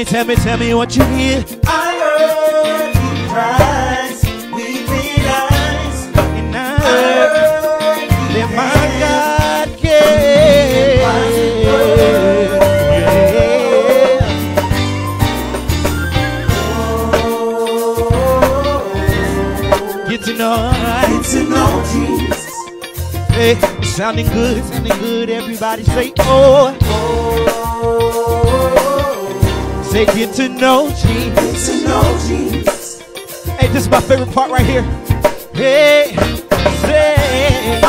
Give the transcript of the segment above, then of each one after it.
me, tell me, tell me what you hear. I heard he cries weeping eyes. And I I heard that my God. Yeah. Get to know. Get to know Jesus. Hey, sounding good, sounding good. Everybody say, oh. oh. Say, get to know Jesus. Get to know Jesus. Hey, this is my favorite part right here. Hey, say,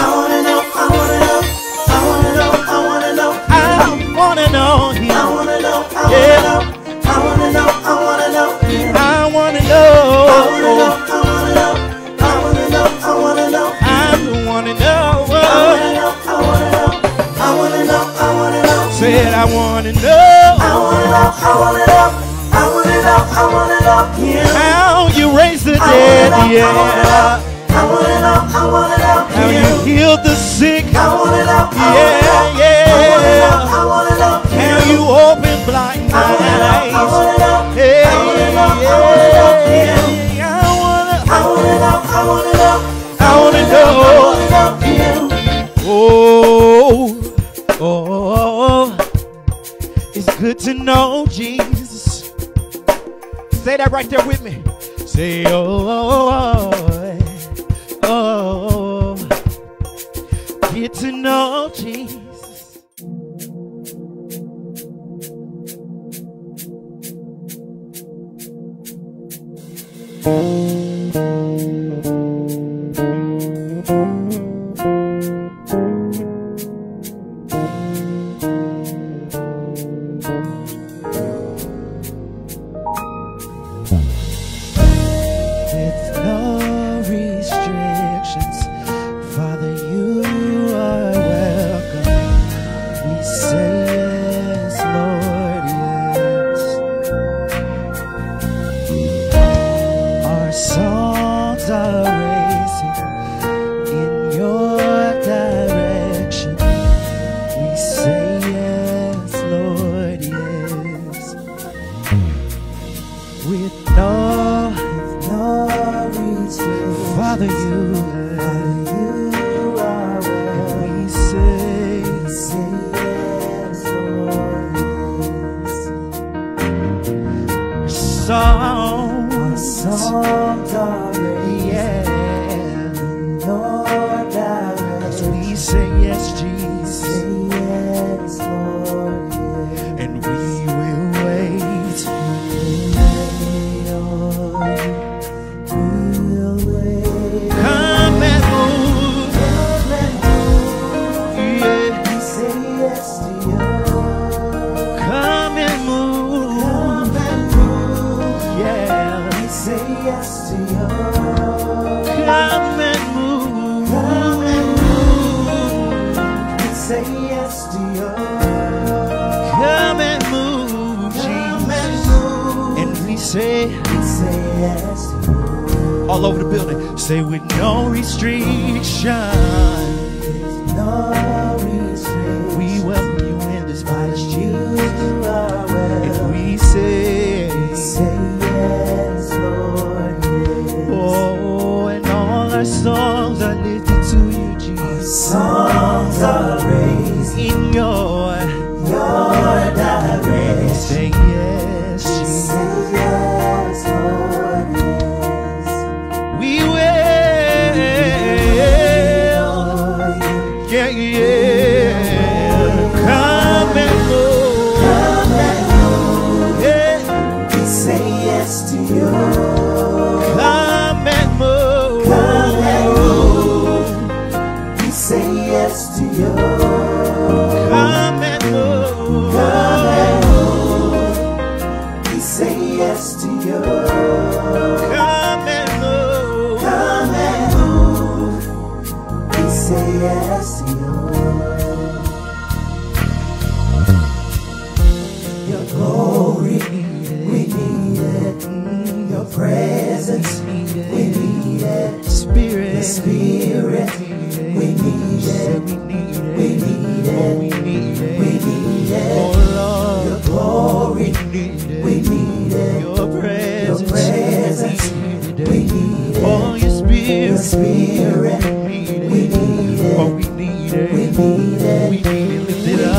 I I I yeah. how you raised the dead, I yeah. I wanna know, I wanna know, How you healed the sick, I wanna know, yeah, yeah. I wanna know, How you opened blind I eyes. wanna know, Hey, I I wanna know, yeah. I wanna, I wanna know, I wanna know, I wanna know. I wanna know, yeah. Oh, oh, good to know Jesus. Say that right there with me. Say, oh, oh, oh, oh, get to know Jesus. With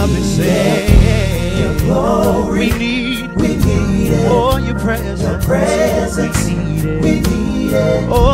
up and say, Your glory. We need, we need it. Oh, your presence. Your presence. We need it. We need it. Oh,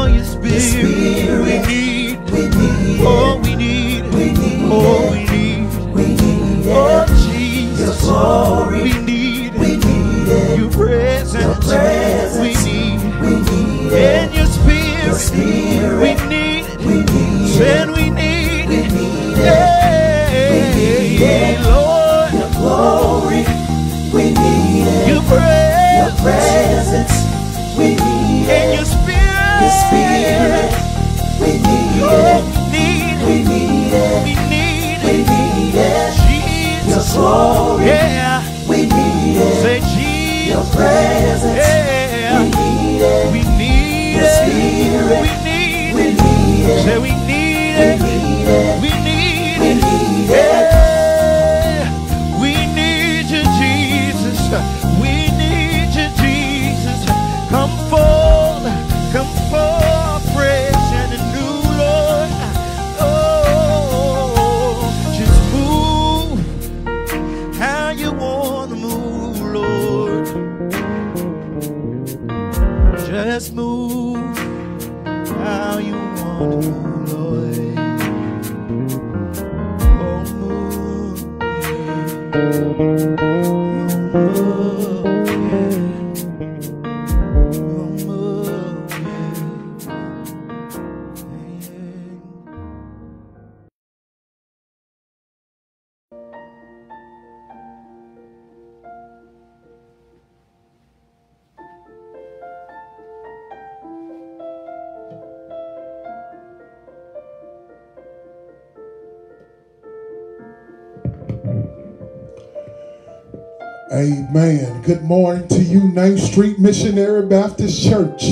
Missionary Baptist Church.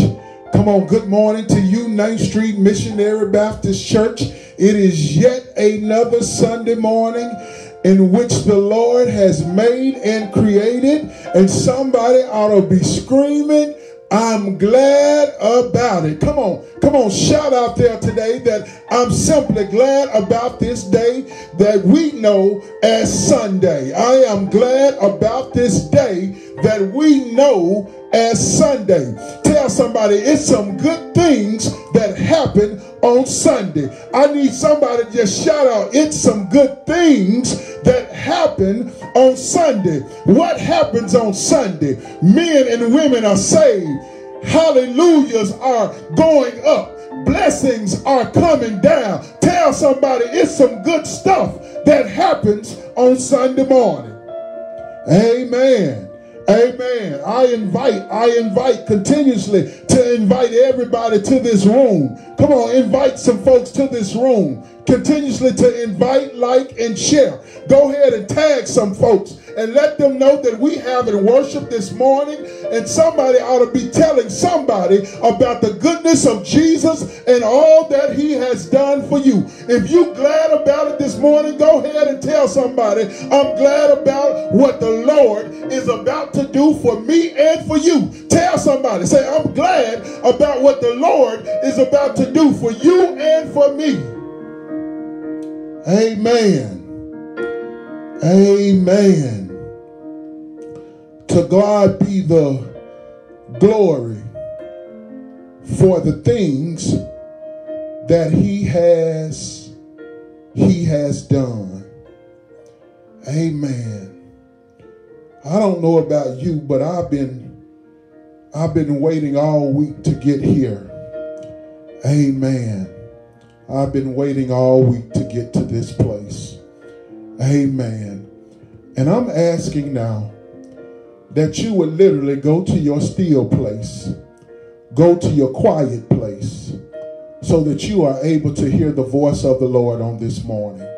Come on, good morning to you, 9th Street Missionary Baptist Church. It is yet another Sunday morning in which the Lord has made and created, and somebody ought to be screaming, I'm glad about it. Come on, come on, shout out there today that I'm simply glad about this day that we know as Sunday. I am glad about this day that we know as Sunday. Tell somebody it's some good things that happen on Sunday. I need somebody to just shout out, it's some good things that happen on Sunday. What happens on Sunday? Men and women are saved. Hallelujahs are going up. Blessings are coming down. Tell somebody it's some good stuff that happens on Sunday morning. Amen. Amen. I invite, I invite continuously to invite everybody to this room. Come on, invite some folks to this room. Continuously to invite, like, and share. Go ahead and tag some folks and let them know that we have in worship this morning. And somebody ought to be telling somebody about the goodness of Jesus and all that he has done for you. If you glad about it this morning, go ahead and tell somebody, I'm glad about what the Lord is about to do for me and for you. Tell somebody, say, I'm glad about what the Lord is about to do for you and for me. Amen. Amen. To God be the glory for the things that he has he has done. Amen. I don't know about you, but I've been I've been waiting all week to get here. Amen. I've been waiting all week to get to this place. Amen. And I'm asking now that you would literally go to your still place, go to your quiet place, so that you are able to hear the voice of the Lord on this morning.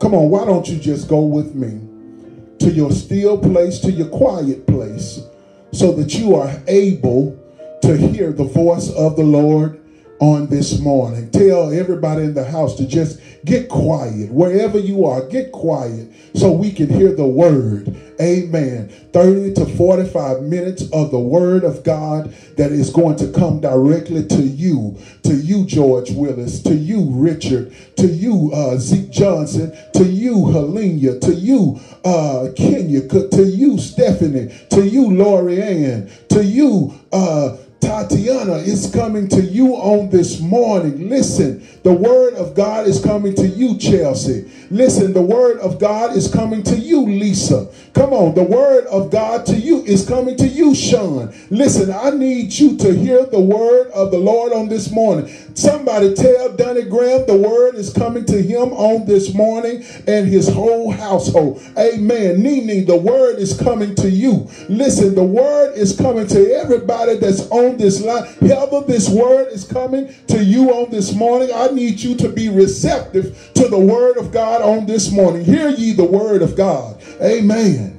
Come on, why don't you just go with me to your still place, to your quiet place, so that you are able to hear the voice of the Lord on this morning. Tell everybody in the house to just get quiet. Wherever you are, get quiet so we can hear the word. Amen. 30 to 45 minutes of the word of God that is going to come directly to you, to you, George Willis, to you, Richard, to you, uh, Zeke Johnson, to you, Helena, to you, uh, Kenya, to you, Stephanie, to you, Lori Ann, to you, uh, Tatiana is coming to you on this morning. Listen, the word of God is coming to you, Chelsea. Listen, the word of God is coming to you, Lisa. Come on, the word of God to you is coming to you, Sean. Listen, I need you to hear the word of the Lord on this morning. Somebody tell Donnie Graham the word is coming to him on this morning and his whole household. Amen. Nene, the word is coming to you. Listen, the word is coming to everybody that's on this line. Heather, this word is coming to you on this morning. I need you to be receptive to the word of God on this morning. Hear ye the word of God. Amen.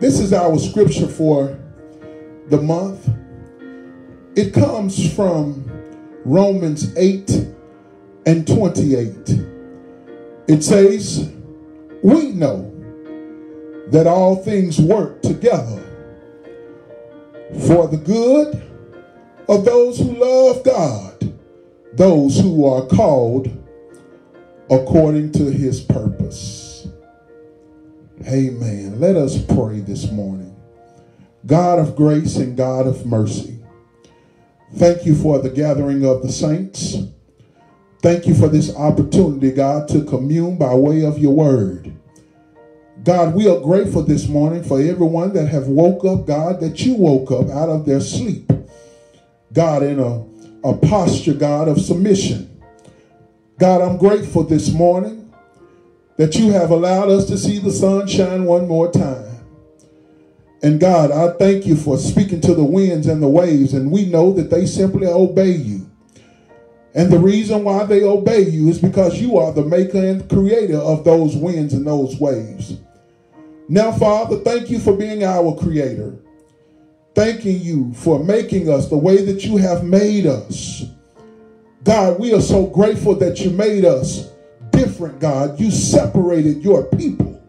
This is our scripture for the month. It comes from Romans 8 and 28. It says, We know that all things work together for the good of those who love God, those who are called according to his purpose. Amen. Let us pray this morning. God of grace and God of mercy, thank you for the gathering of the saints. Thank you for this opportunity, God, to commune by way of your word. God, we are grateful this morning for everyone that have woke up, God, that you woke up out of their sleep. God, in a, a posture, God, of submission. God, I'm grateful this morning that you have allowed us to see the sun shine one more time. And God, I thank you for speaking to the winds and the waves, and we know that they simply obey you. And the reason why they obey you is because you are the maker and creator of those winds and those waves. Now, Father, thank you for being our creator. Thanking you for making us the way that you have made us. God, we are so grateful that you made us different, God. You separated your people.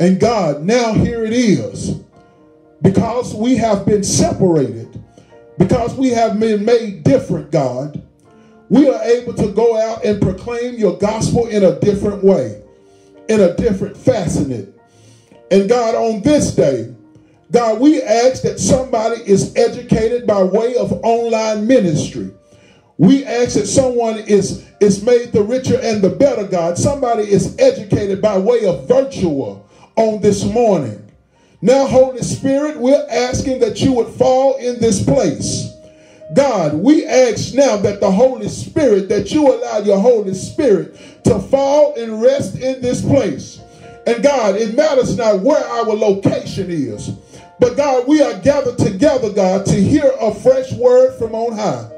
And God, now here it is. Because we have been separated, because we have been made different, God, we are able to go out and proclaim your gospel in a different way, in a different facet. And God, on this day, God, we ask that somebody is educated by way of online ministry. We ask that someone is, is made the richer and the better, God. Somebody is educated by way of virtual on this morning. Now, Holy Spirit, we're asking that you would fall in this place. God, we ask now that the Holy Spirit, that you allow your Holy Spirit to fall and rest in this place. And God, it matters not where our location is. But God, we are gathered together, God, to hear a fresh word from on high.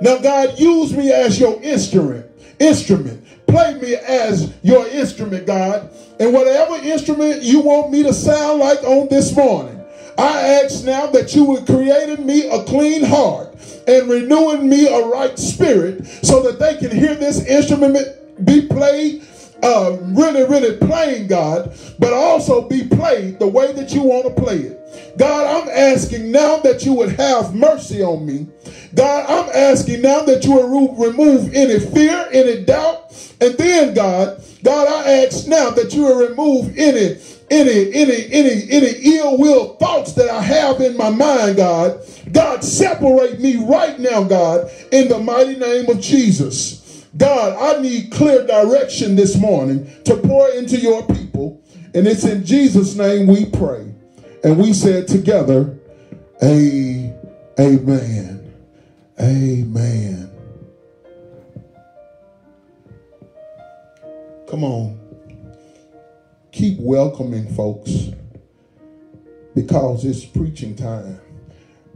Now, God, use me as your instrument. Instrument. Play me as your instrument, God. And whatever instrument you want me to sound like on this morning, I ask now that you would create in me a clean heart and renewing me a right spirit so that they can hear this instrument be played uh, really, really playing God, but also be played the way that you want to play it. God, I'm asking now that you would have mercy on me. God, I'm asking now that you would remove any fear, any doubt, and then, God, God, I ask now that you would remove any any any any any ill will thoughts that I have in my mind, God. God, separate me right now, God, in the mighty name of Jesus. God, I need clear direction this morning to pour into your people. And it's in Jesus' name we pray. And we said together, a, Amen. Amen. Come on. Keep welcoming folks because it's preaching time.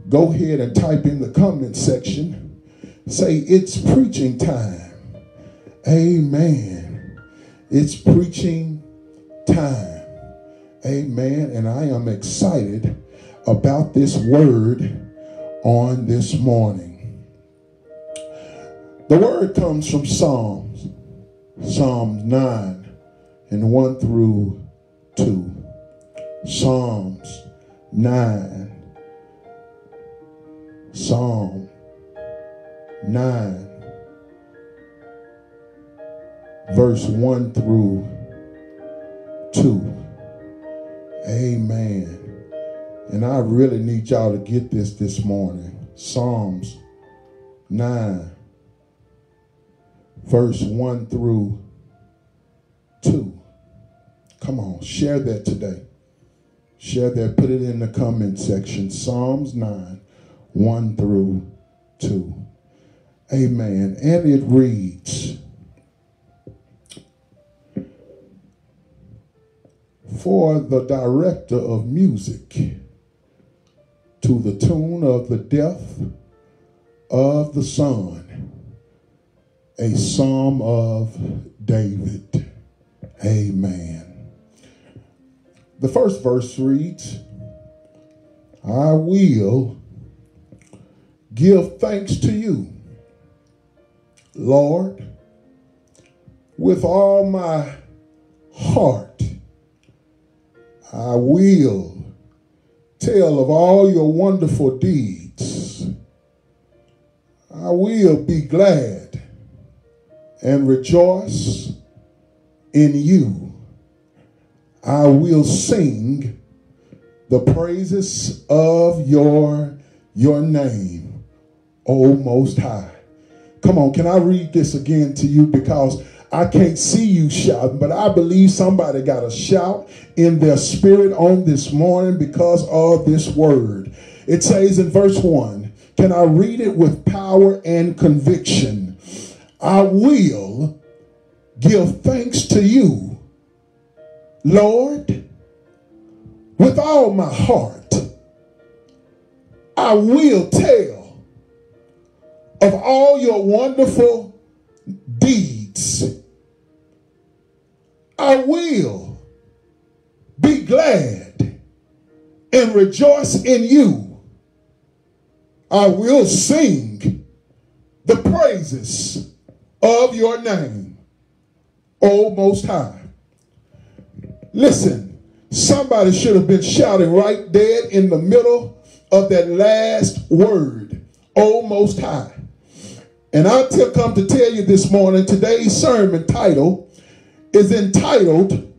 Go ahead and type in the comment section. Say, it's preaching time. Amen. It's preaching time. Amen. And I am excited about this word on this morning. The word comes from Psalms, Psalms 9 and 1 through 2. Psalms 9. Psalm 9 verse 1 through 2. Amen. And I really need y'all to get this this morning. Psalms 9, verse 1 through 2. Come on, share that today. Share that, put it in the comment section. Psalms 9, 1 through 2. Amen. And it reads, for the director of music to the tune of the death of the son, a psalm of David. Amen. The first verse reads, I will give thanks to you, Lord, with all my heart I will tell of all your wonderful deeds. I will be glad and rejoice in you. I will sing the praises of your, your name, O Most High. Come on, can I read this again to you? Because I can't see you shouting, but I believe somebody got a shout in their spirit on this morning because of this word. It says in verse 1 Can I read it with power and conviction? I will give thanks to you, Lord, with all my heart. I will tell of all your wonderful deeds I will be glad and rejoice in you. I will sing the praises of your name, O Most High. Listen, somebody should have been shouting right dead in the middle of that last word, O Most High. And I have come to tell you this morning, today's sermon title is entitled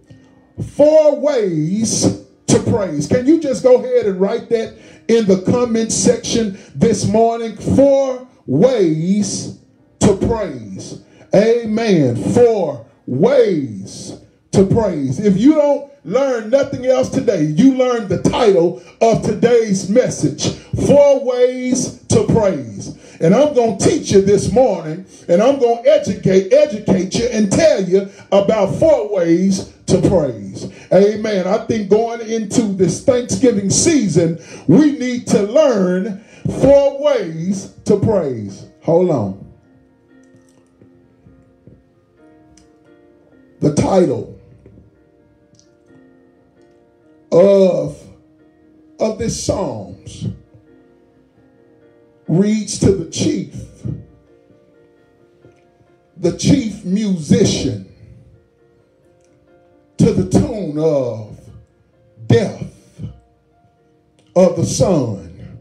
Four Ways to Praise. Can you just go ahead and write that in the comment section this morning? Four ways to praise. Amen. Four ways to praise. If you don't learn nothing else today, you learn the title of today's message Four Ways to Praise. And I'm going to teach you this morning, and I'm going to educate, educate you and tell you about four ways to praise. Amen. I think going into this Thanksgiving season, we need to learn four ways to praise. Hold on. The title of, of this Psalms reads to the chief, the chief musician, to the tune of death of the son,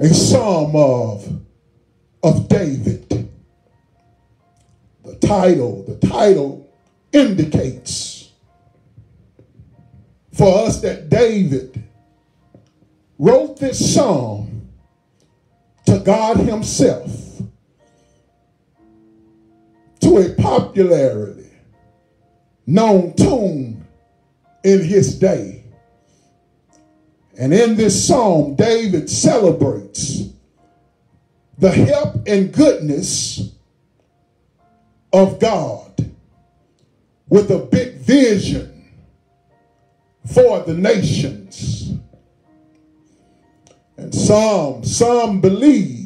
a psalm of, of David. The title, the title indicates for us that David wrote this psalm God Himself, to a popularity known tune in his day. And in this psalm, David celebrates the help and goodness of God with a big vision for the nations. And some, some believe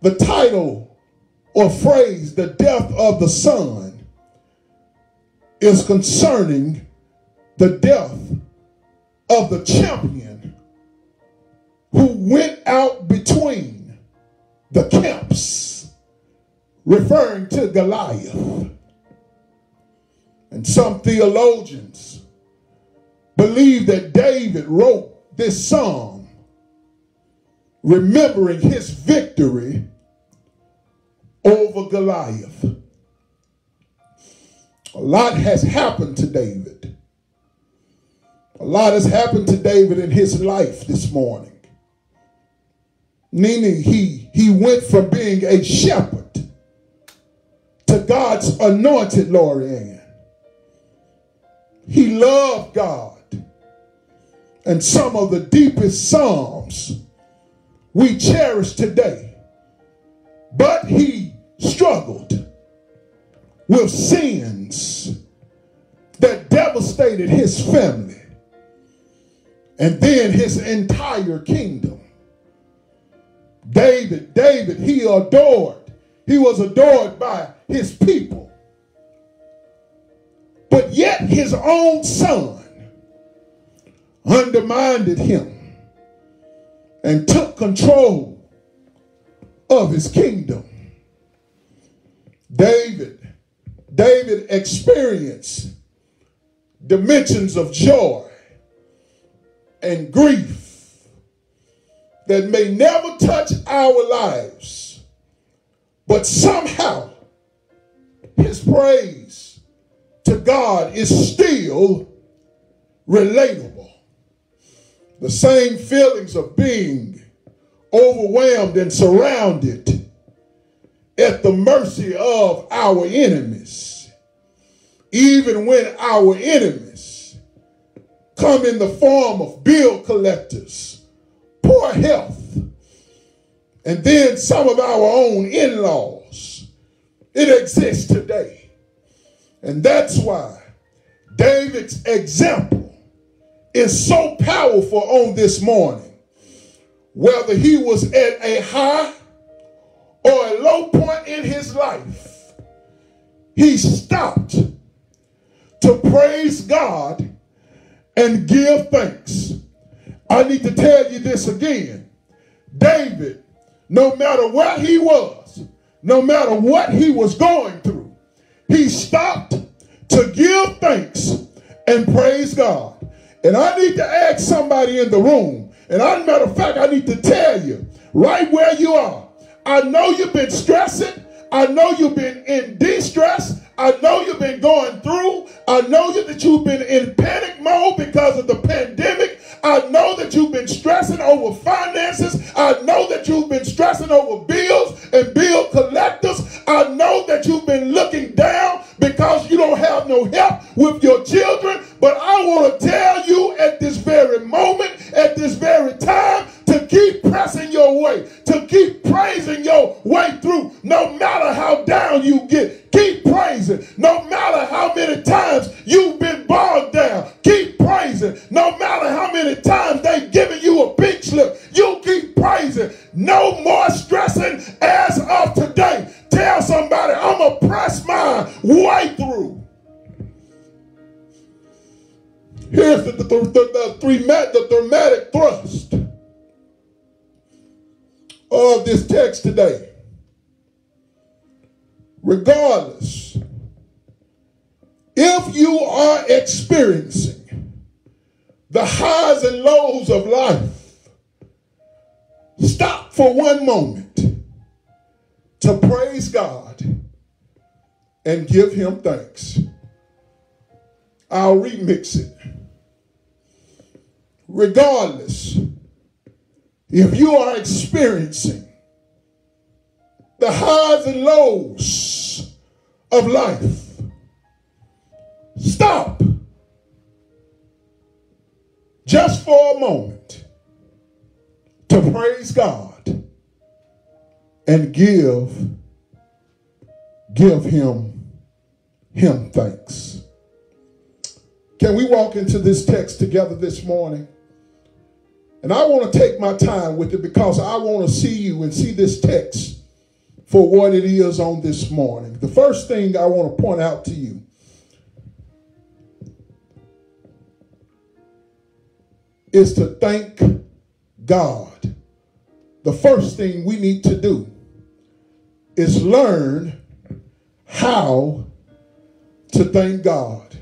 the title or phrase, the death of the son, is concerning the death of the champion who went out between the camps, referring to Goliath. And some theologians believe that David wrote this psalm remembering his victory over Goliath. A lot has happened to David. A lot has happened to David in his life this morning. Meaning he, he went from being a shepherd to God's anointed Lorianne. He loved God. And some of the deepest psalms we cherish today. But he struggled with sins that devastated his family and then his entire kingdom. David, David, he adored. He was adored by his people. But yet his own son undermined him and took control of his kingdom. David, David experienced dimensions of joy and grief that may never touch our lives, but somehow his praise to God is still relatable. The same feelings of being overwhelmed and surrounded at the mercy of our enemies. Even when our enemies come in the form of bill collectors, poor health, and then some of our own in laws. It exists today. And that's why David's example is so powerful on this morning. Whether he was at a high or a low point in his life, he stopped to praise God and give thanks. I need to tell you this again. David, no matter where he was, no matter what he was going through, he stopped to give thanks and praise God. And I need to ask somebody in the room, and as a matter of fact, I need to tell you right where you are. I know you've been stressing. I know you've been in distress. I know you've been going through. I know that you've been in panic mode because of the pandemic. I know that you've been stressing over finances. I know that you've been stressing over bills and bill collectors. I know that you've been looking down because you don't have no help with your but I want to tell you at this very moment, at this very time, to keep pressing your way, to keep praising your way through, no matter how down you get. Keep praising. No matter how many times you've been bogged down, keep praising. No matter how many times they've given you a pink slip, you keep praising. No more stressing as of today. Tell somebody, I'm going to press my way through. Here's the, the, the, the, thematic thrust of this text today. Regardless, if you are experiencing the highs and lows of life, stop for one moment to praise God and give him thanks. I'll remix it regardless if you are experiencing the highs and lows of life, stop just for a moment to praise God and give give him him thanks. Can we walk into this text together this morning? And I want to take my time with it because I want to see you and see this text for what it is on this morning. The first thing I want to point out to you is to thank God. The first thing we need to do is learn how to thank God.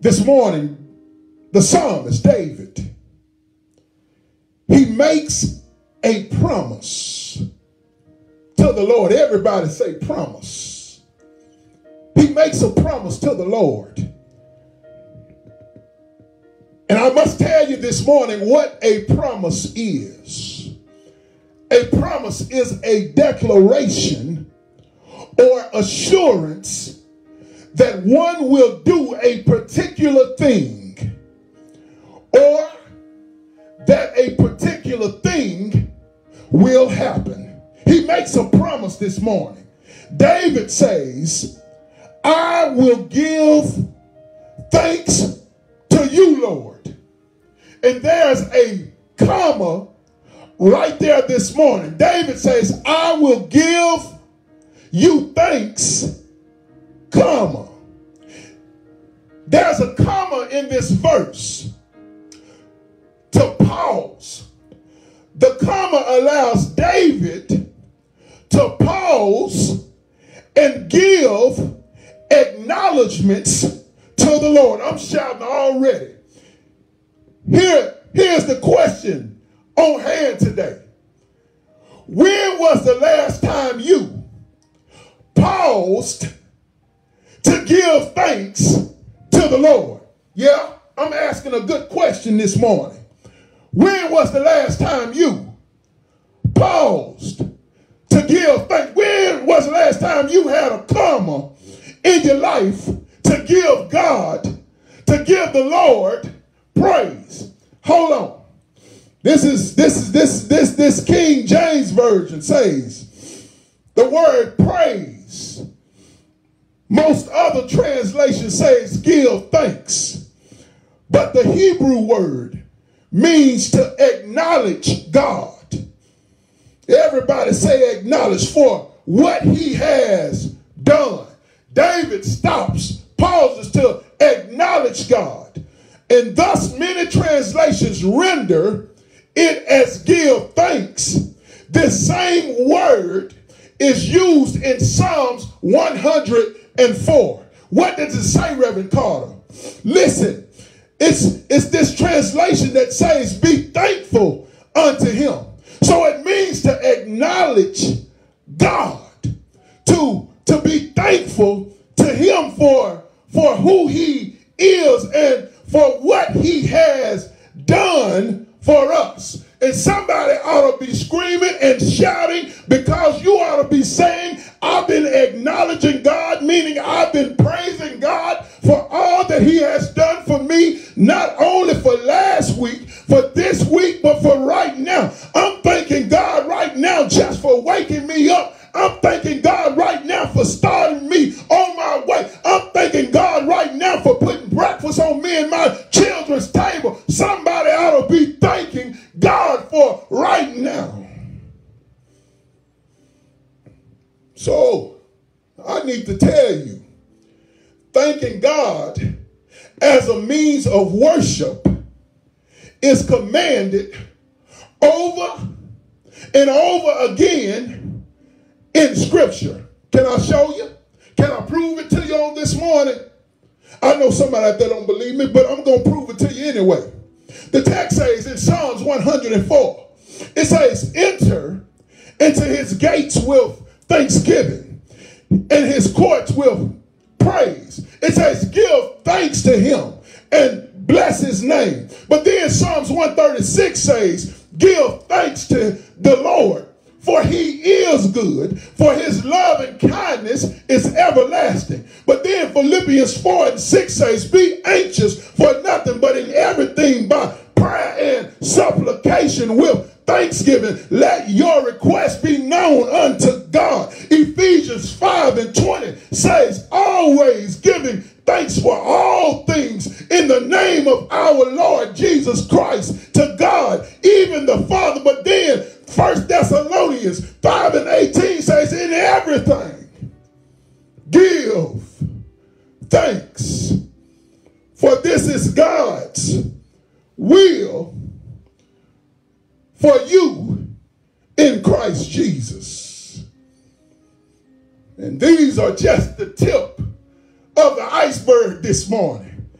This morning, the psalmist David, makes a promise to the Lord. Everybody say promise. He makes a promise to the Lord. And I must tell you this morning what a promise is. A promise is a declaration or assurance that one will do a particular thing or that a particular thing will happen. He makes a promise this morning. David says, I will give thanks to you, Lord. And there's a comma right there this morning. David says, I will give you thanks, comma. There's a comma in this verse to pause. The comma allows David to pause and give acknowledgments to the Lord. I'm shouting already. Here, here's the question on hand today. When was the last time you paused to give thanks to the Lord? Yeah, I'm asking a good question this morning. When was the last time you paused to give thanks? When was the last time you had a comma in your life to give God, to give the Lord praise? Hold on. This is this is this this this King James version says the word praise. Most other translations says give thanks. But the Hebrew word means to acknowledge God. Everybody say acknowledge for what he has done. David stops, pauses to acknowledge God. And thus many translations render it as give thanks. This same word is used in Psalms 104. What does it say, Reverend Carter? Listen, it's, it's this translation that says, be thankful unto him. So it means to acknowledge God, to, to be thankful to him for, for who he is and for what he has done for us. And somebody ought to be screaming and shouting because you ought to be saying, I've been acknowledging God, meaning I've been praising God for all that He has done for me, not only for last week, for this week, but for right now. I'm thanking God right now just for waking me up I'm thanking God right now for starting me on my way. I'm thanking God right now for putting breakfast on me and my children's table. Somebody ought to be thanking God for right now. So I need to tell you, thanking God as a means of worship is commanded over and over again in scripture. Can I show you? Can I prove it to you on this morning? I know somebody out there don't believe me, but I'm going to prove it to you anyway. The text says in Psalms 104, it says, enter into his gates with thanksgiving and his courts with praise. It says, give thanks to him and bless his name. But then Psalms 136 says, give thanks to the Lord for he is good, for his love and kindness is everlasting. But then Philippians 4 and 6 says, Be anxious for nothing, but in everything by prayer and supplication with thanksgiving, let your request be known unto God. Ephesians 5 and 20 says, Always giving thanks for all things in the name of our Lord Jesus Christ to God, even the Father. But then First Thessalonians 5 and 18 says, in everything, give thanks. For this is God's will for you in Christ Jesus. And these are just the tip of the iceberg this morning.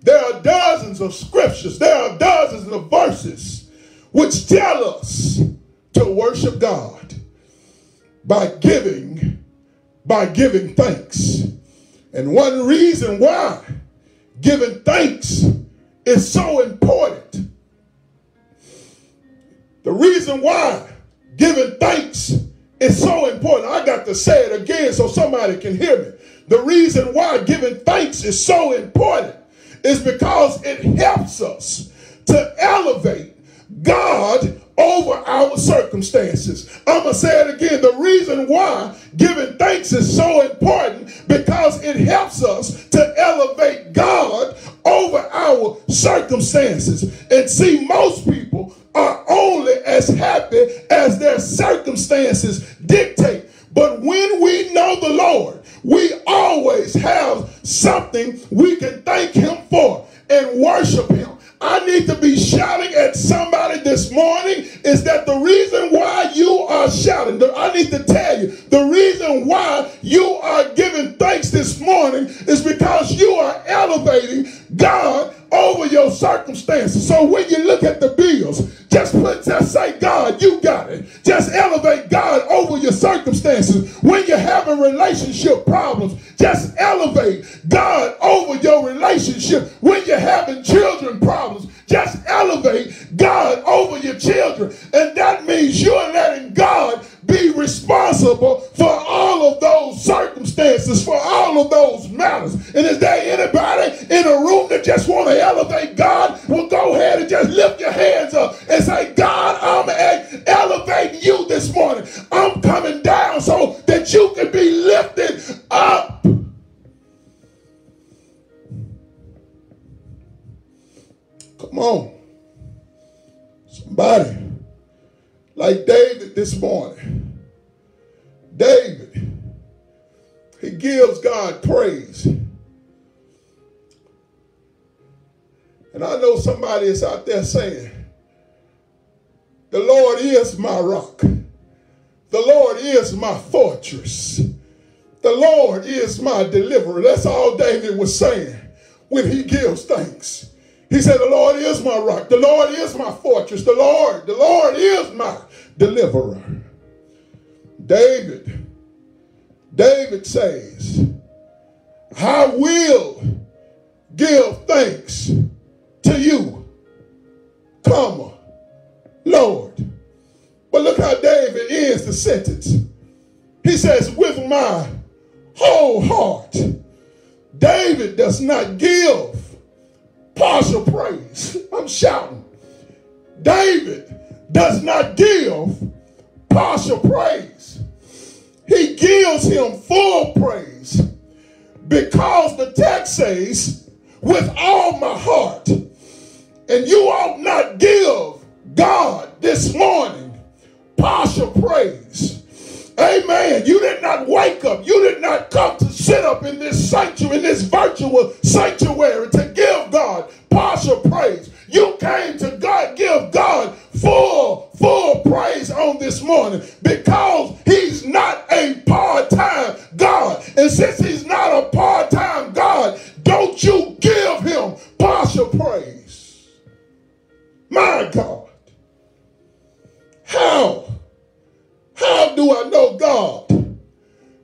There are dozens of scriptures, there are dozens of verses which tell us to worship God by giving, by giving thanks. And one reason why giving thanks is so important. The reason why giving thanks is so important. I got to say it again so somebody can hear me. The reason why giving thanks is so important is because it helps us to elevate God over our circumstances. I'm going to say it again. The reason why giving thanks is so important because it helps us to elevate God over our circumstances. And see, most people are only as happy as their circumstances dictate. But when we know the Lord, we always have something we can thank Him for and worship Him. I need to be shouting at somebody this morning is that the reason why you are shouting, I need to tell you, the reason why you are giving thanks this morning is because you are elevating God over your circumstances. So when you look at the bills, just put, just say, God, you got it. Just elevate God over your circumstances. When you're having relationship problems, just elevate God over your relationship. When you're having children problems, just elevate God over your children. And that means you're letting God be responsible for all of those circumstances, for all of those matters. And is there anybody in a room just want to elevate God? Well, go ahead and just lift your hands up and say, God, I'm elevating you this morning. I'm coming down so that you can be lifted up. Come on. Somebody like David this morning. David, he gives God praise. And I know somebody is out there saying, The Lord is my rock. The Lord is my fortress. The Lord is my deliverer. That's all David was saying when he gives thanks. He said, The Lord is my rock. The Lord is my fortress. The Lord, the Lord is my deliverer. David, David says, I will give thanks to you, comma, Lord. But look how David ends the sentence. He says, with my whole heart. David does not give partial praise. I'm shouting. David does not give partial praise. He gives him full praise because the text says, with all my heart. And you ought not give God this morning partial praise. Amen. You did not wake up. You did not come to sit up in this sanctuary, in this virtual sanctuary to give God partial praise. You came to God, give God full, full praise on this morning because he's not a part-time God. And since he's not a part-time God, don't you give him partial praise. My God. How? How do I know God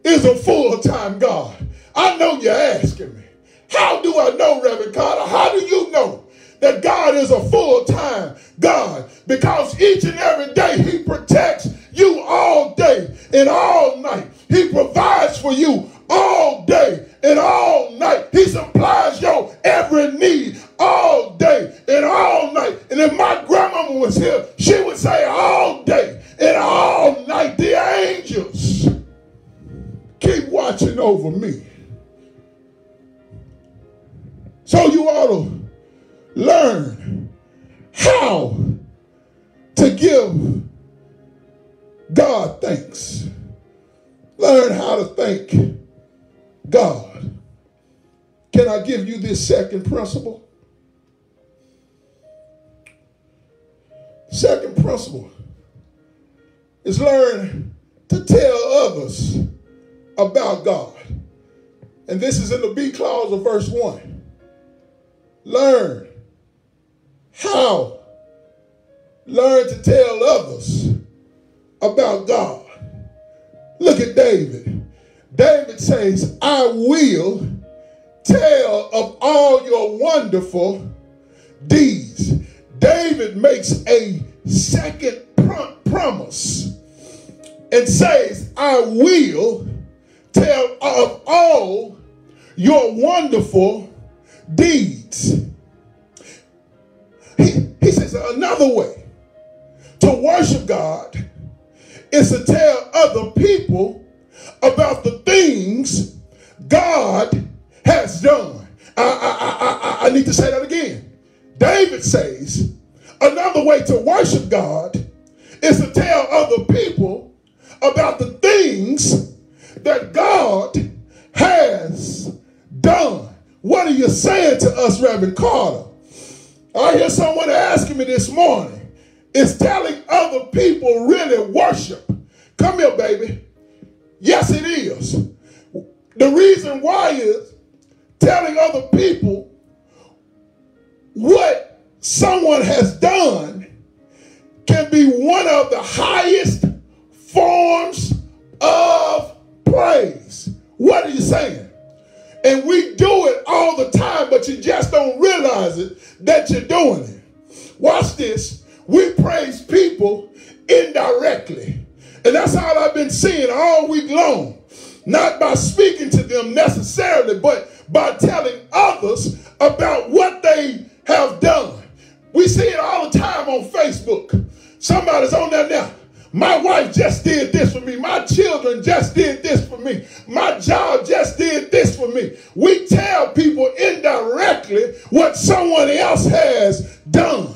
is a full-time God? I know you're asking me. How do I know, Reverend Carter? How do you know that God is a full-time God? Because each and every day he protects you all day and all night. He provides for you all day and all night. He supplies your every need all day and all night. And if my grandmama was here, she would say all day and all night. The angels keep watching over me. So you ought to learn how to give God thanks. Learn how to thank God. Can I give you this second principle? Second principle is learn to tell others about God. And this is in the B clause of verse 1. Learn how. Learn to tell others about God. Look at David. David says, I will tell of all your wonderful deeds. David makes a second prom- promise and says, I will tell of all your wonderful deeds. He, he says another way to worship God is to tell other people about the things God has done. I, I, I, I, need to say that again. David says another way to worship God is to tell other people about the things that God has done. What are you saying to us, Reverend Carter? I hear someone asking me this morning, is telling other people really worship? Come here, baby. Yes, it is. The reason why is telling other people what someone has done can be one of the highest forms of praise. What are you saying? And we do it all the time, but you just don't realize it that you're doing it. Watch this. We praise people indirectly. And that's all I've been seeing all week long. Not by speaking to them necessarily, but by telling others about what they have done. We see it all the time on Facebook. Somebody's on there now. My wife just did this for me. My children just did this for me. My job just did this for me. We tell people indirectly what someone else has done.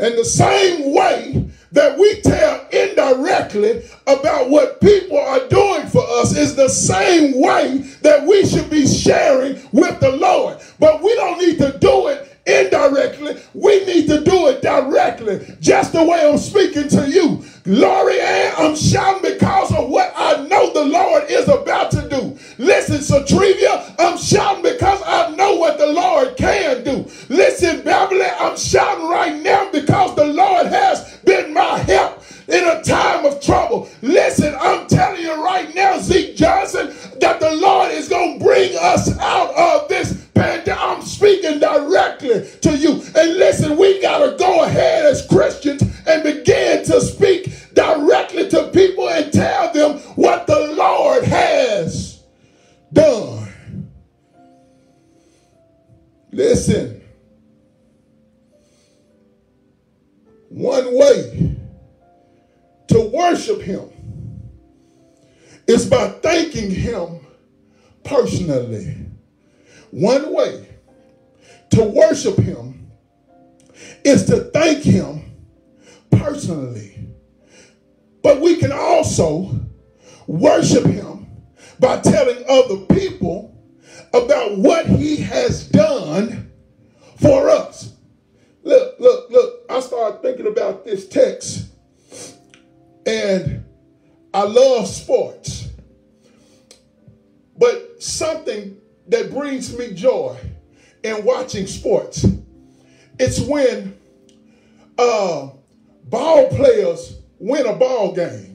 And the same way that we tell indirectly about what people are doing for us is the same way that we should be sharing with the Lord. But we don't need to do it indirectly. We need to do it directly, just the way I'm speaking to you. Lori Ann, I'm shouting because of what I know the Lord is about to do. Listen, Satrivia, I'm shouting because I know what the Lord can do. Listen, Beverly, I'm shouting right now because the Lord has been my help in a time of trouble. Listen, I'm telling you right now, Zeke Johnson, that the Lord is going to bring us out of this pandemic. I'm speaking directly to you. And listen, we got to go ahead as Christians and begin to speak directly to people and tell them what the Lord has done. Listen, one way to worship Him is by thanking Him personally. One way to worship Him is to thank Him personally. But we can also worship him by telling other people about what he has done for us. Look, look, look. I started thinking about this text, and I love sports. But something that brings me joy in watching sports, it's when uh, ball players win a ball game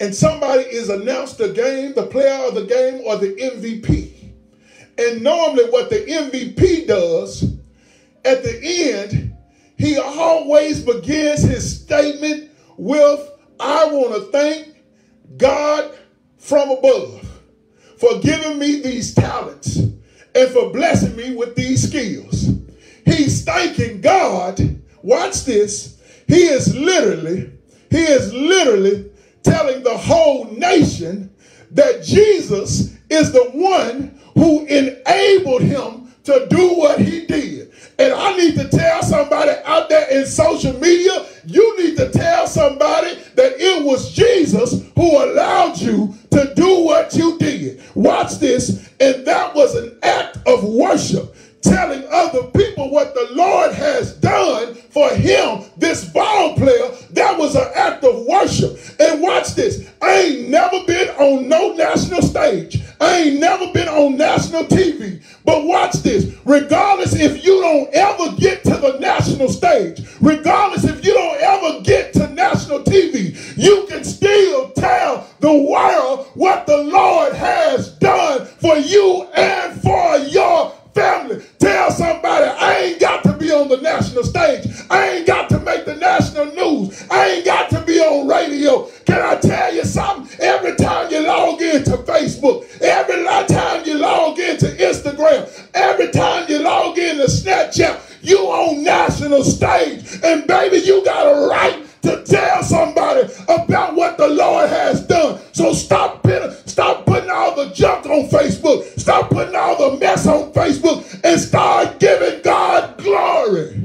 and somebody is announced the game, the player of the game, or the MVP. And normally, what the MVP does at the end, he always begins his statement with, I want to thank God from above for giving me these talents and for blessing me with these skills. He's thanking God. Watch this. He is literally, he is literally telling the whole nation that Jesus is the one who enabled him to do what he did. And I need to tell somebody out there in social media, you need to tell somebody that it was Jesus who allowed you to do what you did. Watch this. And that was an act of worship telling other people what the Lord has done for him, this ball player, that was an act of worship. And watch this. I ain't never been on no national stage. I ain't never been on national TV. But watch this. Regardless if you don't ever get to the national stage, regardless if you don't ever get to national TV, you can still tell the world what the Lord has done for you and for your family. Tell somebody I ain't got to be on the national stage. I ain't got to make the national news. I ain't got to be on radio. Can I tell you something? Every time you log into Facebook, every time you log into Instagram, every time you log into Snapchat, you on national stage. And baby, you got a right to tell somebody about what the Lord has done. So stop putting, stop putting all the junk on Facebook. Stop putting all the mess on Facebook and start giving God glory.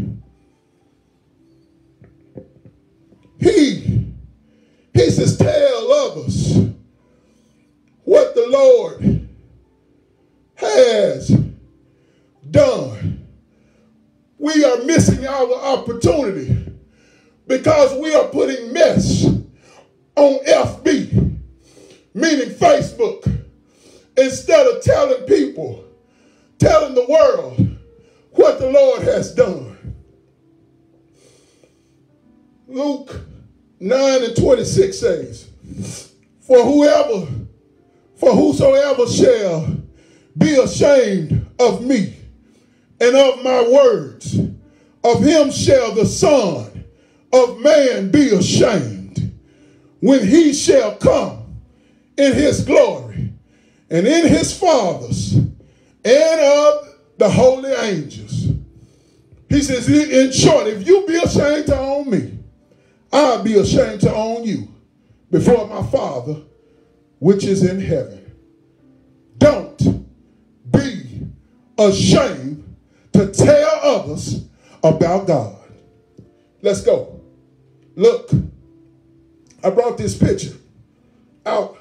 He, he says, tell others what the Lord has done. We are missing our opportunity because we are putting mess on FB, meaning Facebook, instead of telling people, telling the world what the Lord has done. Luke 9 and 26 says, For whoever, for whosoever shall be ashamed of me and of my words, of him shall the Son of man be ashamed when he shall come in his glory and in his fathers and of the holy angels. He says, in short, if you be ashamed to own me, I'll be ashamed to own you before my Father which is in heaven. Don't be ashamed to tell others about God. Let's go. Look, I brought this picture out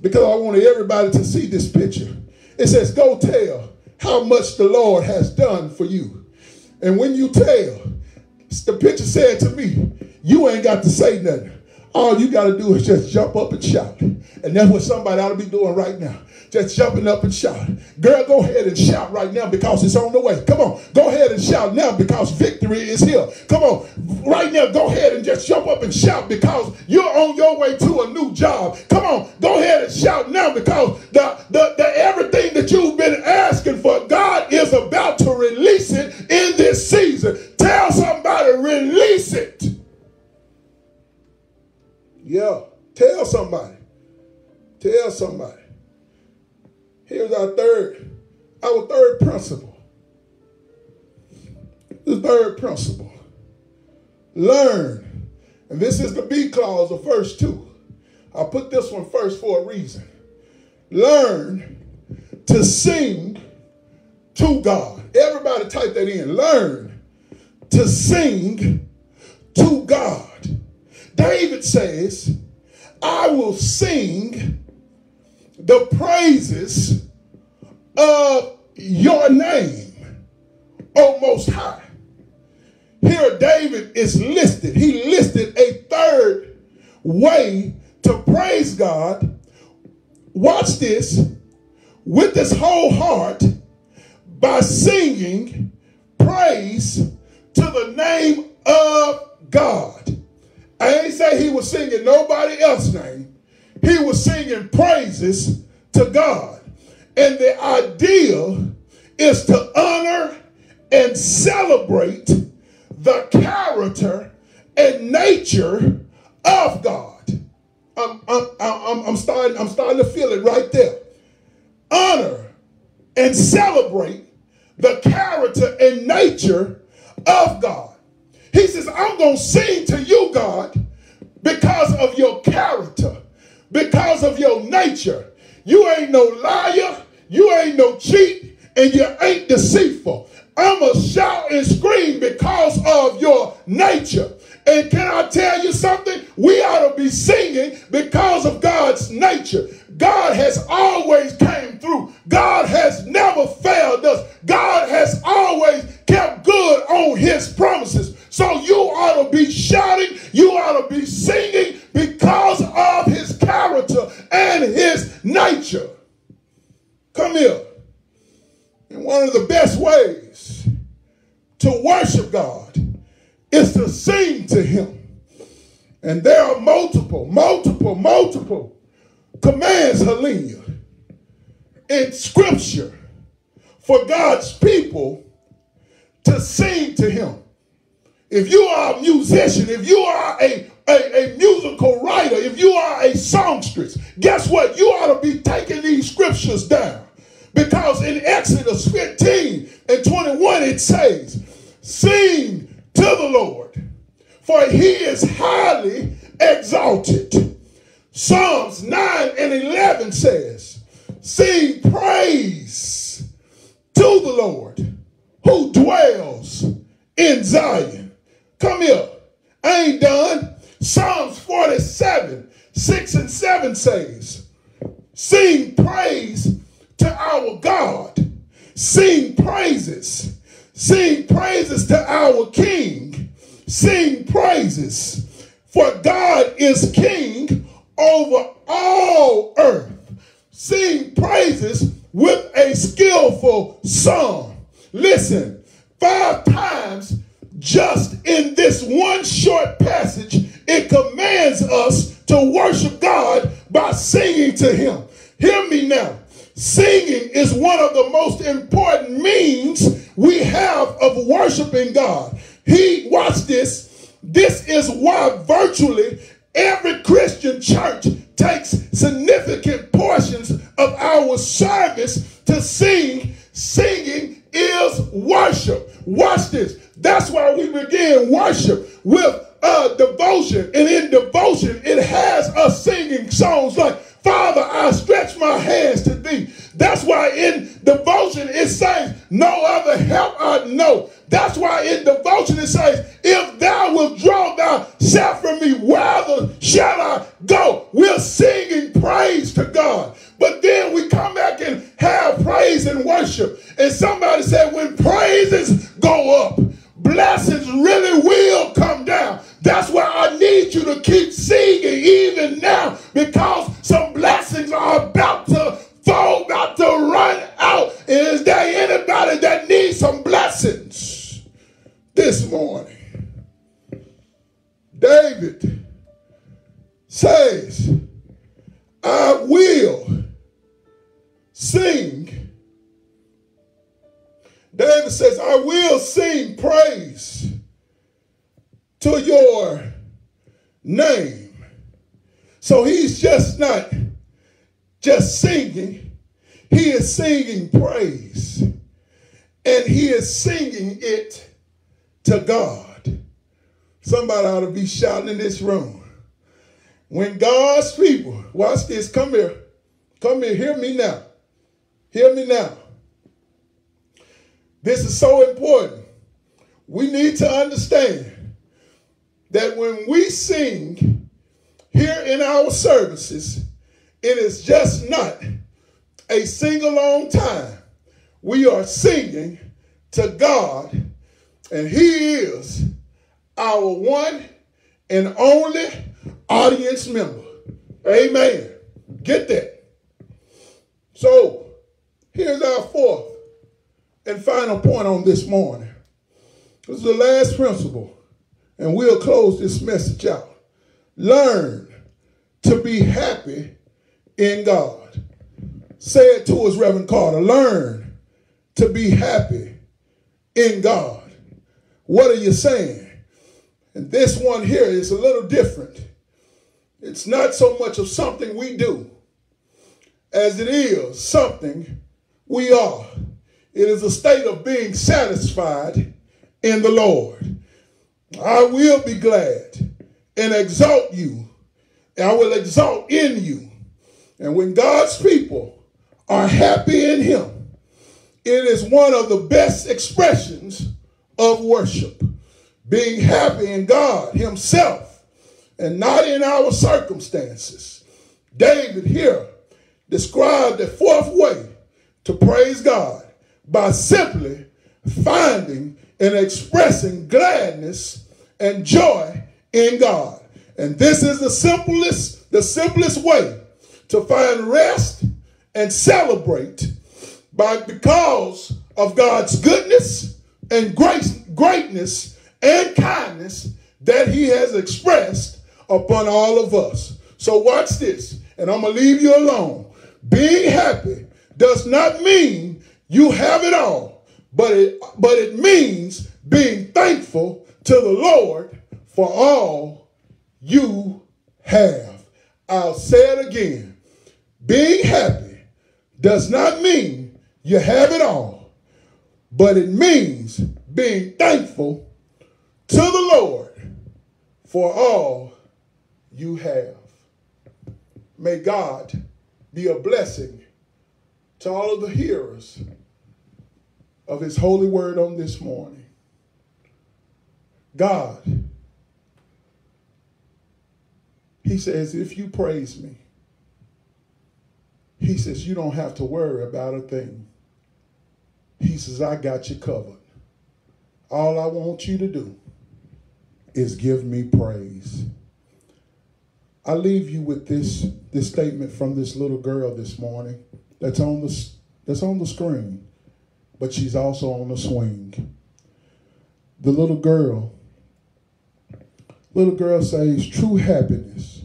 because I wanted everybody to see this picture. It says, Go tell how much the Lord has done for you. And when you tell, the picture said to me, You ain't got to say nothing. All you got to do is just jump up and shout. And that's what somebody ought to be doing right now. Just jumping up and shouting. Girl, go ahead and shout right now because it's on the way. Come on. Go ahead and shout now because victory is here. Come on. Right now, go ahead and just jump up and shout because you're on your way to a new job. Come on. Go ahead and shout now because the, the, the everything that you've been asking for, God is about to release it in this season. Tell somebody, release it. Yeah. Tell somebody. Tell somebody. Here's our third, our third principle. The third principle. Learn. And this is the B clause of first 2. I put this one first for a reason. Learn to sing to God. Everybody type that in. Learn to sing to God. David says, I will sing the praises of your name, O Most High. Here, David is listed. He listed a third way to praise God. Watch this with his whole heart by singing praise to the name of God. I ain't say he was singing nobody else's name. He was singing praises to God. And the ideal is to honor and celebrate the character and nature of God. I'm, I'm, I'm, I'm, starting, I'm starting to feel it right there. Honor and celebrate the character and nature of God. He says, I'm going to sing to you, God, because of your character, because of your nature. You ain't no liar, you ain't no cheat, and you ain't deceitful. I'm going to shout and scream because of your nature. And can I tell you something? We ought to be singing because of God's nature. God has always came through. God has never failed us. God has always kept good on his promises. So you ought to be shouting, you ought to be singing because of his character and his nature. Come here. And one of the best ways to worship God is to sing to him. And there are multiple, multiple, multiple commands, Helena, in scripture for God's people to sing to him. If you are a musician, if you are a, a, a, musical writer, if you are a songstress, guess what? You ought to be taking these scriptures down. Because in Exodus 15 and 21 it says, Sing to the Lord, for he is highly exalted. Psalms 9 and 11 says, Sing praise to the Lord who dwells in Zion. Come here. I ain't done. Psalms 47, 6 and 7 says, Sing praise to our God. Sing praises. Sing praises to our King. Sing praises. For God is King over all earth. Sing praises with a skillful song. Listen, five times just in this one short passage, it commands us to worship God by singing to Him. Hear me now. Singing is one of the most important means we have of worshiping God. He, watch this, this is why virtually every Christian church takes significant portions of our service to sing. Singing is worship. Watch this. That's why we begin worship with uh, devotion. And in devotion, it has us singing songs like Father, I stretch my hands to thee. That's why in devotion it says, No other help I know. That's why in devotion it says, If thou withdraw thyself from me, whither shall I go? We're singing praise to God. But then we come back and have praise and worship. And somebody said, When praises go up, blessings really will come down. That's why I need you to keep singing even now because some blessings are about to fall, about to run out. Is there anybody that needs some blessings this morning? David says, I will sing. David says, I will sing praise to your name. So he's just not just singing, he is singing praise. And he is singing it to God. Somebody ought to be shouting in this room. When God's people, watch this, come here, come here, hear me now. Hear me now. This is so important. We need to understand that when we sing here in our services, it is just not a sing along time. We are singing to God, and He is our one and only audience member. Amen. Get that. So, here's our fourth and final point on this morning. This is the last principle, and we'll close this message out. Learn to be happy in God. Say it to us, Reverend Carter. Learn to be happy in God. What are you saying? And this one here is a little different. It's not so much of something we do as it is something we are. It is a state of being satisfied in the Lord. I will be glad and exalt you. And I will exalt in you. And when God's people are happy in Him, it is one of the best expressions of worship. Being happy in God Himself and not in our circumstances. David here described the fourth way to praise God by simply finding and expressing gladness and joy in God. And this is the simplest, the simplest way to find rest and celebrate by because of God's goodness and grace, greatness and kindness that he has expressed upon all of us. So watch this, and I'm going to leave you alone. Being happy does not mean you have it all, but it, but it means being thankful to the Lord for all you have. I'll say it again. Being happy does not mean you have it all, but it means being thankful to the Lord for all you have. May God be a blessing to all of the hearers of his holy word on this morning. God, he says, if you praise me, he says, you don't have to worry about a thing. He says, I got you covered. All I want you to do is give me praise. I leave you with this, this statement from this little girl this morning that's on the, that's on the screen, but she's also on the swing. The little girl, little girl says, true happiness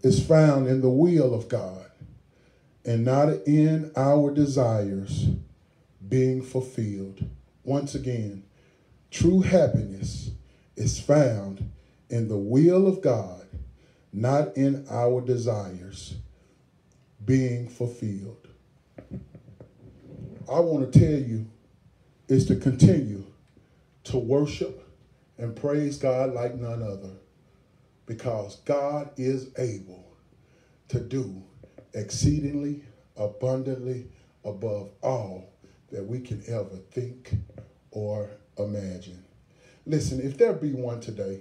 is found in the will of God and not in our desires being fulfilled. Once again, true happiness is found in the will of God, not in our desires being fulfilled. I want to tell you is to continue to worship and praise God like none other because God is able to do exceedingly abundantly above all that we can ever think or imagine. Listen, if there be one today,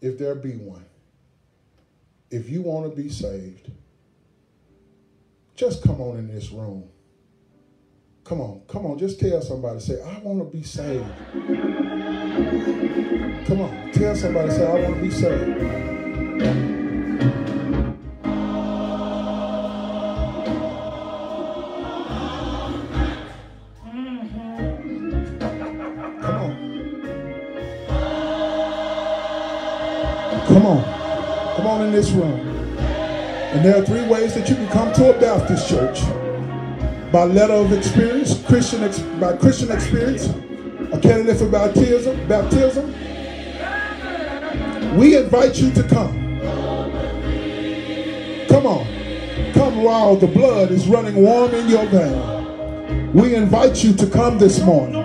if there be one, if you want to be saved, just come on in this room. Come on, come on, just tell somebody, say, I want to be saved. Come on, tell somebody, say, I want to be saved. Come on. Come on. Come on in this room. And there are three ways that you can come to a Baptist church. By letter of experience, Christian ex- by Christian experience, a candidate for baptism, baptism. We invite you to come. Come on. Come while the blood is running warm in your vein. We invite you to come this morning.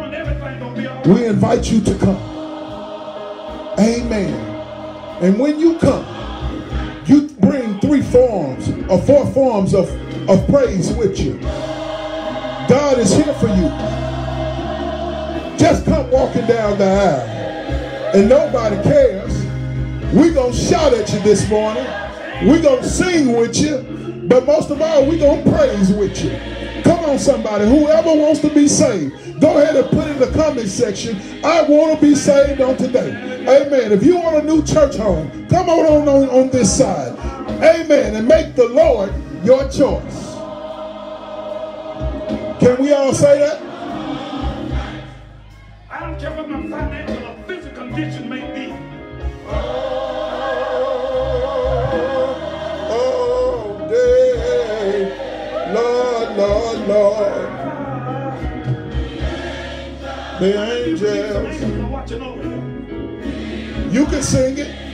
We invite you to come. Amen. And when you come, you bring three forms or four forms of, of praise with you. God is here for you. Just come walking down the aisle. And nobody cares We're going to shout at you this morning. We're going to sing with you. But most of all, we're going to praise with you. Come on, somebody. Whoever wants to be saved, go ahead and put in the comment section, I want to be saved on today. Amen. If you want a new church home, come on on, on, on this side. Amen. And make the Lord your choice. Can we all say that? I don't care what my financial or physical condition may be. Oh, oh day, Lord, Lord, Lord. The angels. Angels are watching over you. You can sing it.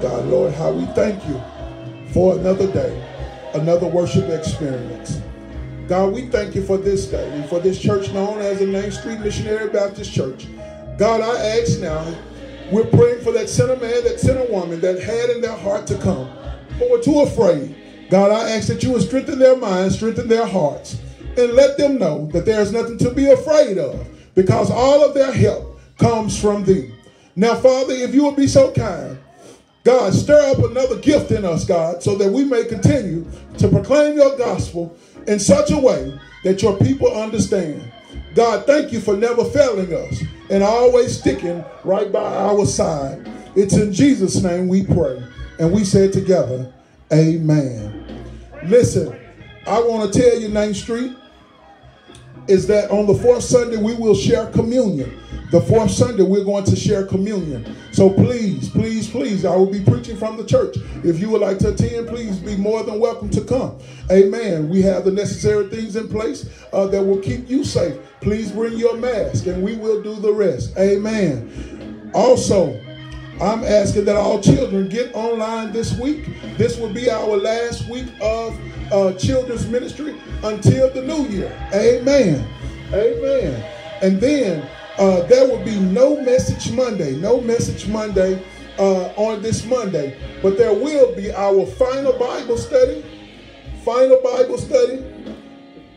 God, Lord, how we thank you for another day, another worship experience. God, we thank you for this day and for this church known as the 9th Street Missionary Baptist Church. God, I ask now, we're praying for that sinner man, that sinner woman that had in their heart to come, but were too afraid. God, I ask that you would strengthen their minds, strengthen their hearts, and let them know that there's nothing to be afraid of because all of their help comes from thee. Now, Father, if you would be so kind, God, stir up another gift in us, God, so that we may continue to proclaim your gospel in such a way that your people understand. God, thank you for never failing us and always sticking right by our side. It's in Jesus' name we pray. And we say together, Amen. Listen, I want to tell you, 9th Street, is that on the fourth Sunday we will share communion. The fourth Sunday we're going to share communion. So please, please, please, I will be preaching from the church. If you would like to attend, please be more than welcome to come. Amen. We have the necessary things in place uh, that will keep you safe. Please bring your mask and we will do the rest. Amen. Also, I'm asking that all children get online this week. This will be our last week of uh, children's ministry until the new year. Amen. Amen. And then uh, there will be no message Monday, no message Monday uh, on this Monday, but there will be our final Bible study, final Bible study,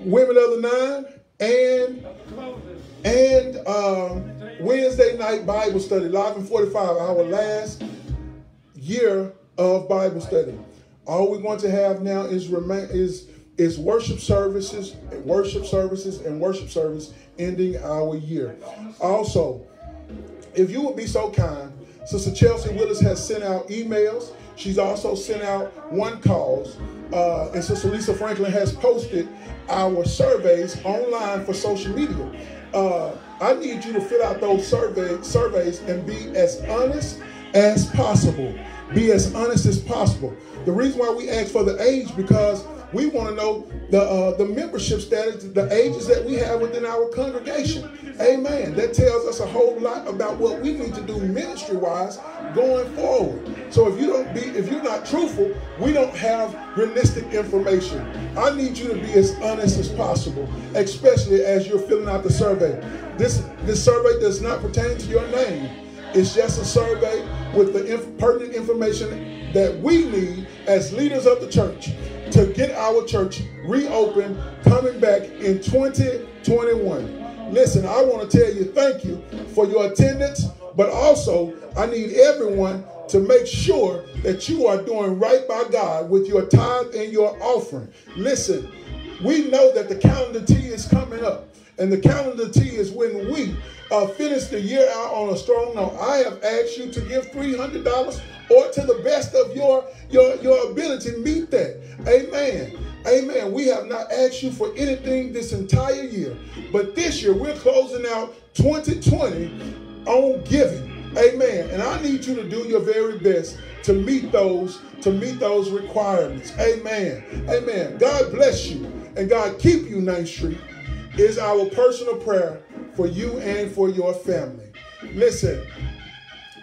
Women of the Nine, and and um, Wednesday night Bible study, live in 45, our last year of Bible study. All we're going to have now is remain is is worship services, worship services, and worship service ending our year. Also, if you would be so kind, Sister Chelsea Willis has sent out emails. She's also sent out one calls, uh, and Sister Lisa Franklin has posted our surveys online for social media. Uh, I need you to fill out those survey, surveys and be as honest as possible. Be as honest as possible. The reason why we ask for the age because we want to know the uh, the membership status, the ages that we have within our congregation. Amen. That tells us a whole lot about what we need to do ministry wise going forward. So if you don't be, if you're not truthful, we don't have realistic information. I need you to be as honest as possible, especially as you're filling out the survey. This this survey does not pertain to your name. It's just a survey with the pertinent information that we need as leaders of the church to get our church reopened coming back in 2021. Listen, I want to tell you thank you for your attendance, but also I need everyone to make sure that you are doing right by God with your tithe and your offering. Listen, we know that the calendar T is coming up. And the calendar T is when we uh, finish the year out on a strong note. I have asked you to give $300 or to the best of your, your, your ability, meet that. Amen. Amen. We have not asked you for anything this entire year. But this year, we're closing out 2020 on giving. Amen. And I need you to do your very best to meet those to meet those requirements. Amen. Amen. God bless you and God keep you 9th Street is our personal prayer for you and for your family. Listen,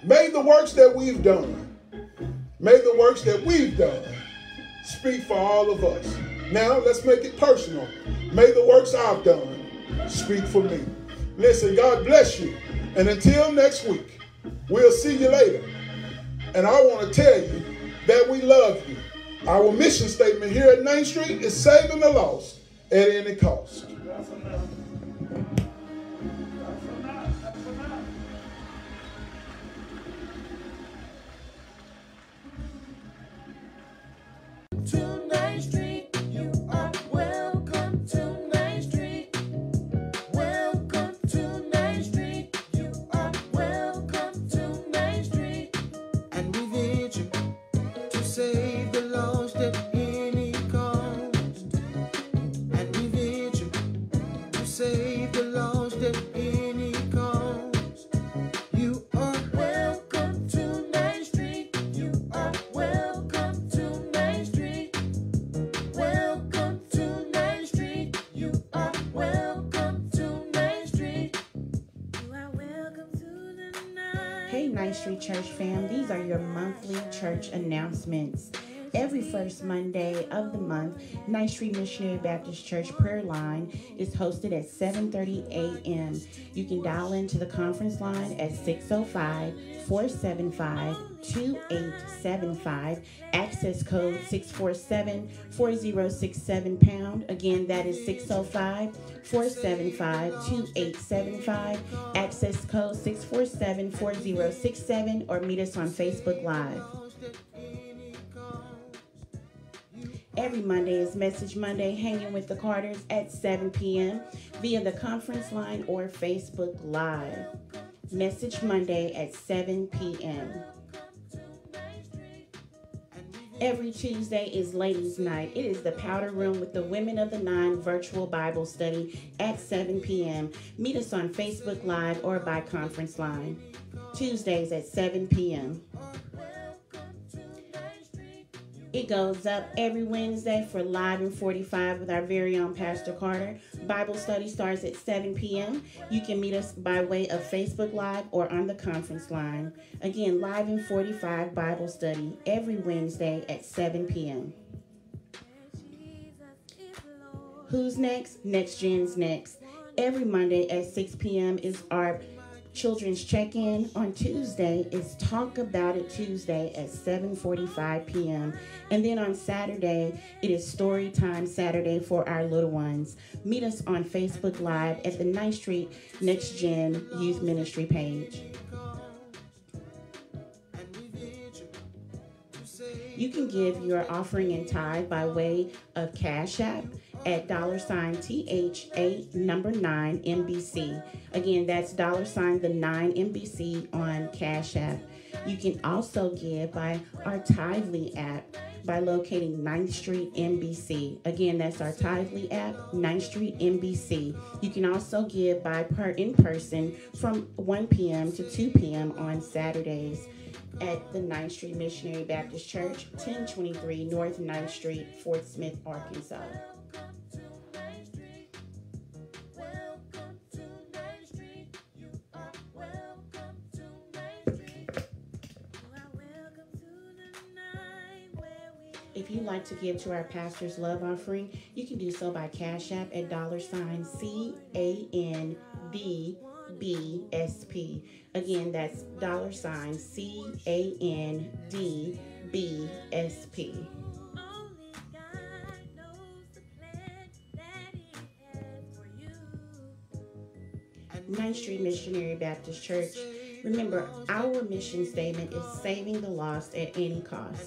may the works that we've done, may the works that we've done speak for all of us. Now let's make it personal. May the works I've done speak for me. Listen, God bless you. And until next week, we'll see you later. And I want to tell you that we love you. Our mission statement here at 9th Street is saving the lost at any cost. That's Church fam, these are your monthly church announcements. Every first Monday of the month, Ninth Street Missionary Baptist Church prayer line is hosted at 7:30 a.m. You can dial into the conference line at 605-475-2875. Access code 647-4067 pound. Again, that is 605-475-2875. Access code 647-4067 or meet us on Facebook Live. Every Monday is Message Monday, hanging with the Carters at 7 p.m. via the conference line or Facebook Live. Message Monday at 7 p.m. Every Tuesday is Ladies' Night. It is the Powder Room with the Women of the Nine virtual Bible study at 7 p.m. Meet us on Facebook Live or by conference line. Tuesdays at 7 p.m. It goes up every Wednesday for Live in 45 with our very own Pastor Carter. Bible study starts at 7 p.m. You can meet us by way of Facebook Live or on the conference line. Again, Live in 45 Bible study every Wednesday at 7 p.m. Who's next? Next Gen's next. Every Monday at 6 p.m. is our children's check-in. On Tuesday is Talk About It Tuesday at 7:45 p.m. And then on Saturday, it is Story Time Saturday for our little ones. Meet us on Facebook Live at the 9th Street Next Gen Youth Ministry page. You can give your offering and tithe by way of Cash App at dollar sign THA number 9 MBC. Again, that's dollar sign the 9 MBC on Cash App. You can also give by our Tithely app by locating 9th Street MBC. Again, that's our Tithely app, 9th Street MBC. You can also give by per in person from 1 p.m. to 2 p.m. on Saturdays at the 9th Street Missionary Baptist Church, 1023 North 9th Street, Fort Smith, Arkansas. If you'd like to give to our pastor's love offering, you can do so by Cash App at dollar sign C A N D B S P. Again, that's dollar sign C A N D B S P. 9th Street Missionary Baptist Church. Remember, our mission statement is saving the lost at any cost.